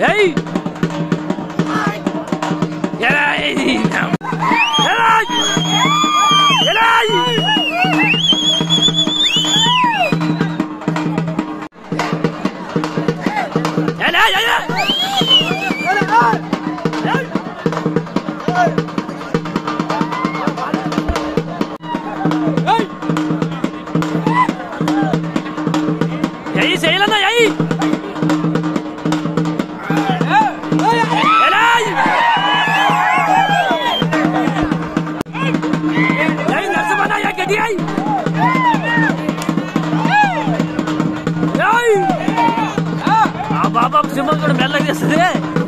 Hey! Get out! Get out! Get out! Dậy xị lên đó dậy मंगण मेला जैसे